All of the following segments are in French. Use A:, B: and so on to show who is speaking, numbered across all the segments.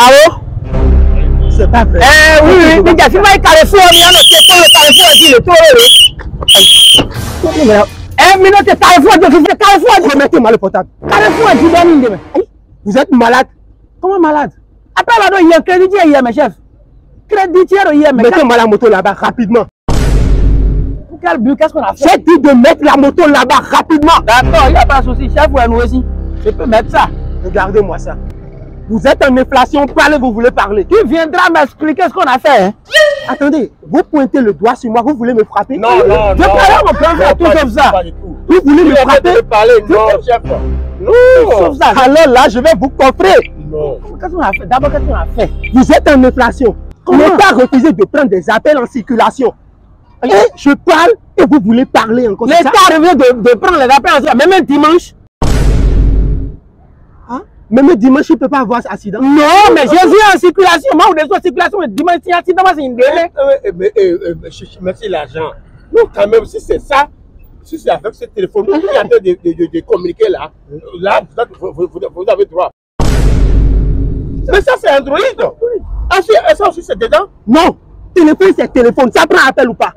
A: Allô?
B: C'est pas vrai.
A: Eh oui, oui, nígbà tí wọ́n Carrefour ni wọ́n lè ṣe tó Carrefour di ètò rẹ̀. Ẹ mi náà ti Carrefour di òfin Carrefour.
B: Remettez-moi le portable.
A: Carrefour ni ìdè mẹ́.
B: Vous êtes malade.
A: Comment malade? Après donne, il y a crédit, il y a mes chefs. Crédit, il y a mes
B: Mettez-moi la moto là-bas rapidement.
A: Quel but, qu'est-ce qu'on a fait?
B: J'ai dit de mettre la moto là-bas rapidement.
A: D'accord, il n'y a pas de souci. Chef, ouais, nous aussi. Je peux mettre ça.
B: Regardez-moi ça. Vous êtes en inflation, parlez, vous voulez parler.
A: Tu viendras m'expliquer ce qu'on a fait. Hein?
B: Attendez, vous pointez le doigt sur moi, vous voulez me frapper?
C: Non, non,
A: Je
C: non.
A: peux aller me prendre un tout comme ça.
C: Pas.
B: Vous voulez me frapper?
C: de parler, non, chef. Non.
A: Sauf ça.
B: Alors là, je vais vous coffrer.
C: Non.
A: Qu'est-ce qu'on a fait? D'abord, qu'est-ce qu'on a fait?
B: Vous êtes en inflation. L'État a refusé de prendre des appels en circulation. Et je parle et vous voulez parler encore.
A: L'État revient de, de prendre les appels, en- même un dimanche.
B: Même dimanche, il ne peut pas avoir accident.
A: Non, mais Jésus est en circulation. Moi, on est en circulation, mais dimanche, il y a un accident, c'est une délai.
C: Eh, eh, mais, eh, mais, merci l'argent. Non, quand même, si c'est ça, si c'est avec ce téléphone, vous êtes en train de, de, de, de communiquer là, là, vous, êtes- vous, vous, vous avez droit. Mais ça, c'est Android. Ah, si, et ça aussi, c'est dedans.
B: Non, téléphone, c'est téléphone. Ça prend appel ou pas?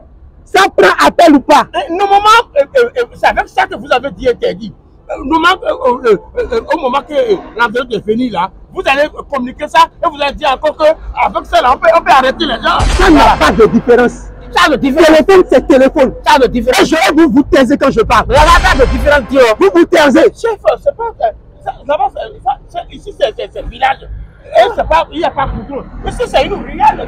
B: Ça prend appel ou pas?
C: Eh, Normalement, euh, euh, c'est avec ça que vous avez dit interdit. Euh, euh, euh, au moment que l'enveloppe est finie là, vous allez communiquer ça et vous allez dire encore que avec ça là, on peut, on peut arrêter les gens.
B: Ça n'a pas de différence.
A: Ça de différence.
B: Téléphone, c'est téléphone.
A: Ça de
B: Et
A: différence.
B: je vais vous vous taisez quand je parle.
A: Il y a pas de différence, Dieu.
B: Vous vous taisez.
C: Chef, c'est pas. Ça, ça ça- ça- ça- ici, c'est c'est village. Et c'est pas, il n'y a pas de contrôle. Ici, c'est une ruelle.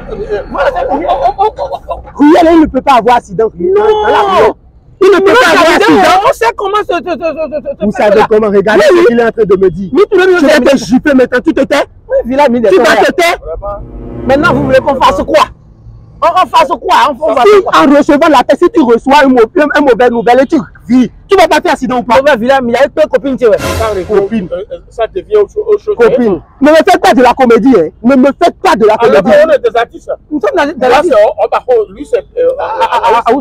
B: Ruelle, il ne peut pas avoir accident.
A: Non.
B: Il ne peut pas avoir accident.
A: On sait comment se.
B: Vous savez
A: là.
B: comment regarder
A: Oui, oui.
B: ce qu'il est en train de me dire.
A: Oui, tout le monde
B: Je vais
A: nous
B: te gifler maintenant. Tu te tais
A: Oui, Villa mis des
B: Tu vas te taire.
A: Maintenant, vous voulez qu'on fasse quoi? On, on fasse quoi? On, on va
B: Si
A: faire quoi?
B: en recevant la paix, si tu reçois un, mau- un mauvais nouvelle et tu vis, tu vas pas faire accident ou pas?
A: Mauvais Villa, mais il y a deux copines, tu vois.
B: Copine.
C: euh, euh, ça devient autre chose.
B: Copine, ne me faites pas de la comédie. Hein. Ne me faites pas de la
C: Alors,
B: comédie.
C: on est des artistes.
A: Nous sommes
C: oh, bah, oh, lui, c'est. euh,
A: Ah,
C: ah,
A: ah,
C: ah,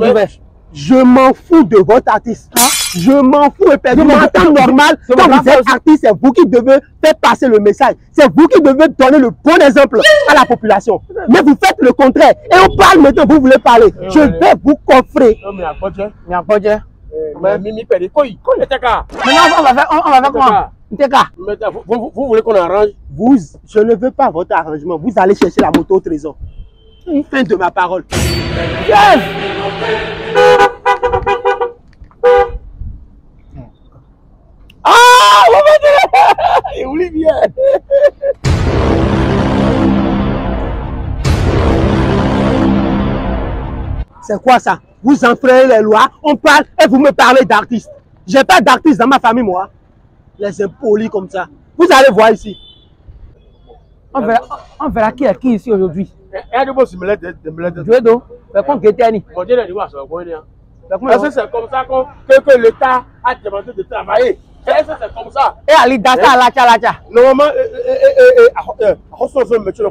A: je
B: m'en fous de votre artiste. Je m'en fous éperdument. En temps normal,
A: C'est
B: quand vous êtes artiste, c'est vous qui devez faire passer le message. C'est vous qui devez donner le bon exemple à la population. Mais vous faites le contraire. Et on parle maintenant, vous voulez parler. Je vais vous coffrer.
C: Eh.
A: Maintenant, on va faire, on, on va faire comment Nteka.
C: Maintenant, vous, vous, vous voulez qu'on arrange?
B: Vous, je ne veux pas votre arrangement. Vous allez chercher la moto au trésor. Fin de ma parole.
A: Yes
B: Ah, vous me direz Et C'est quoi ça? Vous enfreignez les lois, on parle et vous me parlez d'artistes. J'ai pas d'artistes dans ma famille, moi. Les impolis comme ça. Vous allez voir ici.
A: on verra, on verra qui est qui ici aujourd'hui. Dieu qu'on-
C: Est-ce que c'est comme ça que l'État a demandé de travailler
A: et eh, Ali Dassa, Lacha, Lacha.
C: Normalement, le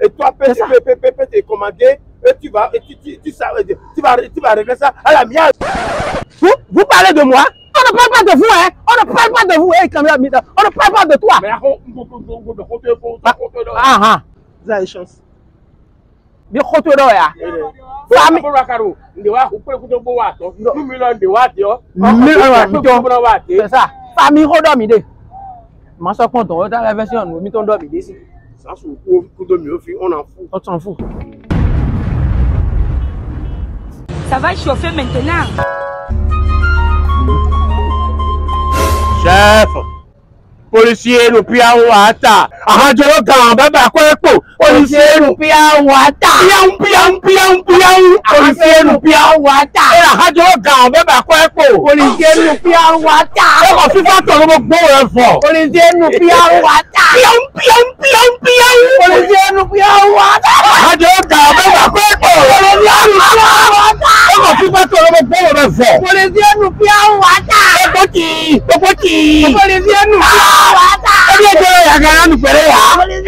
C: et toi, peux te commander, et tu vas, et tu, tu, tu, vas, ça à la.
B: Vous, vous parlez de moi?
A: On ne parle pas de vous, hein. On ne parle pas de vous, hein, on ne parle pas de toi.
C: Mais
A: ah, ah.
B: Vous chance.
C: pa mí kó dọ̀ mí dé màá sọ pọ̀ tán ó dára fẹ́ sí ọ̀nà
A: omi tó ń dọ̀
C: mí dé sí.
A: sásùn kú kú tó mi
C: ó fi ọ̀nà fún.
A: ó tàn fún.
D: Ça va chauffer maintenant.
C: Chef, policier ló pí àwọn àtà, àwọn àjọ ló ga àwọn bàbá kọ́.
A: Olisieru piyan
C: wata. Piyan piyan piyan piyan. Olisieru piyan
A: wata.
C: Ẹ ra hajọ
A: gan bẹ́ẹ̀ bá kọ́
C: ẹ kò.
A: Olisieru piyan wata.
C: Ẹ kọ fífa tọ̀rọ̀ mo gbọ́ rẹ fọ.
A: Olisieru piyan wata.
C: Piyan piyan piyan
A: piyan. Olisieru piyan wata.
C: Hajọ gan bẹ́ẹ̀ bá kọ́ ẹ
A: kò. Olisieru piyan wata.
C: Ẹ kọ fífa tọ̀rọ̀ mo gbọ́ rẹ fọ.
A: Olisieru
C: piyan
A: wata.
B: Ẹ kọ́ ti.
C: Ẹ kọ́ ti. Olisieru piyan wata. Ẹ bí ẹ jẹ́
A: yàgàrà nù
C: pẹ̀lẹ́ yà. Olisieru piyan wata.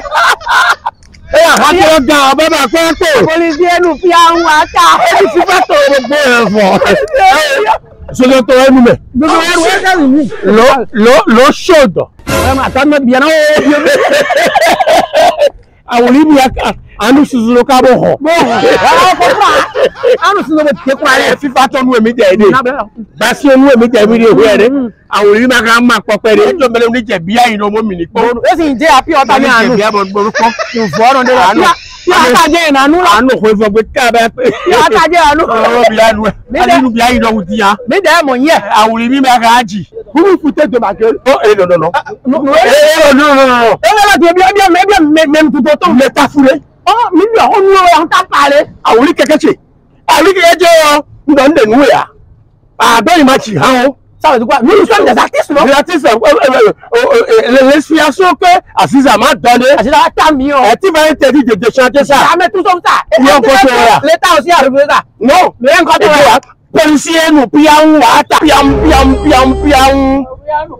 C: ọ̀gá ọ̀bẹ́bà pẹ́ẹ́pẹ́.
A: polisi ẹnu fi àwọn ata.
C: ẹni tí bá tọ̀ gbogbo ẹ̀ fọ̀. sọjọ tó ẹnu mẹ. ló ló ló
A: ṣòdò. àtàmì bìyànjú ó bí omi.
C: àwòrán ibi àánú ṣùṣù ló
A: ká bọ̀ họ. bọ̀ họ àwọn
C: kọ́kọ́
A: sínú
C: teku ale fifa tonu emi je ide basi onu emi je bi de ho ere àwọn ri ma ka ma pope re ejo mele ni je bi ayin ọmọ mi
A: ni po e si je api ota mi
C: anu je bo bo
A: ko you foron
C: de
A: anu ti ata je anu la
C: anu ko fo pe ka ba
A: pe ti ata je anu
C: ọ̀rọ̀ bi
A: anu ani
C: nu bi ayin lohun ti ya
A: mi de
C: mo yin e àwọn ri
B: mi ma ka ji who will
C: protect them again? Oh, eh, no, no, no. Uh,
A: no, no, eh, no, no, no, no. Eh, no, no,
C: maybe, maybe, maybe,
A: maybe, maybe, maybe, maybe, maybe, maybe, maybe, maybe,
C: maybe, maybe, maybe, maybe, maybe, maybe, maybe, maybe, 아르게 해줘요. 근데 누구야? 아,
A: 너희 마치 하오. sáwọn ìdúgbò àmì
C: ìṣòro ìdàtìsì lọ. ìdàtìsì lẹ́sìn sọ pé àṣìṣà máa dán
A: dé. àṣìṣà tá mi o.
C: ẹ ti fẹ́ tẹ̀sí jẹjẹ
A: ṣan tẹ́sà. ìyá mi
C: tún sọ fún ta. ìyá ń
A: kọ́ tó rà. létà ọ̀sí
C: àrùbí
A: létà. no.
C: lè
A: ń
C: kọ́ tó polisienu pian wata pian pian pian pian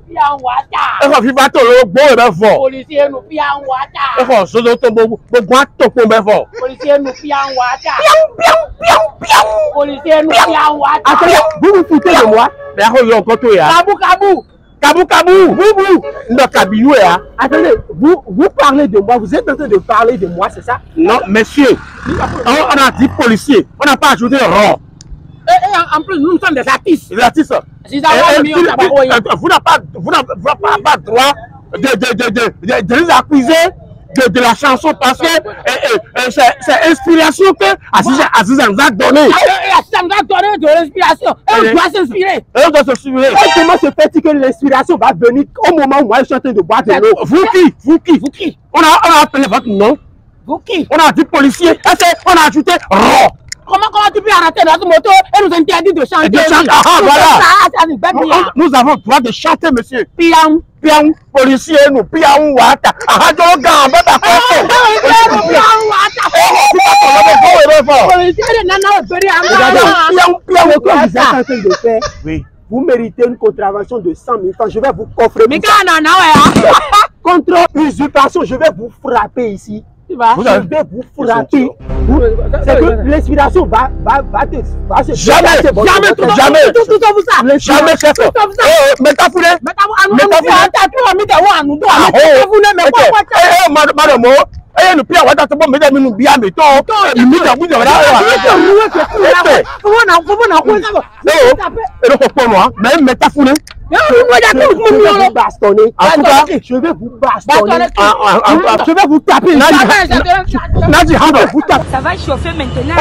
C: pian wata ẹ fọ fifa tó ló gbó ẹ
A: bẹ fọ polisienu pian wata
C: ẹ fọ soso tó gbogbo atòkun
A: bẹ fọ polisienu pian wata
C: pian pian
A: pian pian polisienu pian wata
B: àtẹlẹ burúkú tó lè mú
C: wa bẹ́ẹ̀ kò yọ nǹkan tó
A: yà kábúkábú
C: kábúkábú búbú ndọ kabiyu ẹ ya.
B: àtẹlẹ vous vous parlez de moi vous êtes en train de parler de moi c'est ça.
C: non monsieur on, on a dit policier on n'a pas ajouté rang.
A: Et et en plus nous sommes des artistes.
C: Artistes.
A: si
C: Eh, eh, vous- n'avez pas, vous pas, pas droit de, de, de, de, de, de les accuser de, de la chanson parce que eh, eh, eh, c'est c'est inspiration que Aziza, Aziza nous a donné.
A: Et ça nous a donné de l'inspiration. Et on
C: Eh.
A: doit s'inspirer.
C: Et on doit suivre.
B: Comment se fait-il que l'inspiration va venir au moment où moi je suis en train de boire de l'eau
C: Vous qui Vous qui Vous qui on a, on a appelé votre nom.
A: Vous qui
C: On a dit policier. Et on a ajouté rang.
A: Comment, comment tu peux arrêter notre moto et nous interdire de chanter
C: De ah,
A: Nous
C: voilà. on- avons le droit de chanter, monsieur.
A: Piam.
C: Piam, policier, nous, piam, wata. Ah,
A: moi.
C: Piam,
B: vous
C: wata.
B: méritez une contravention de 100 000 francs. Je vais vous coffrer. Contre usurpation, je vais vous frapper ici.
C: Vous avez
B: vous fourré en toi, c'est que l'inspiration va va va te va se
C: jamais jamais
B: tout
C: jamais
A: tout tout tout ça
C: jamais
A: kẹfọ ee mẹtafune mẹtafune
C: mẹtafune
A: mi
C: tẹ
A: wọn àánú dọ
C: àmì
A: mẹtafune mẹkọ
C: wọn tẹ. ee madam o eye nu pia wata
B: tọgbọ mẹjọ minnu bia
C: mi tọ mi
B: jà mi jà wẹrẹ
C: awa ete ee ero
B: kọ pọnu wa mẹ
C: mẹtafune.
A: Ça
D: va chauffer maintenant.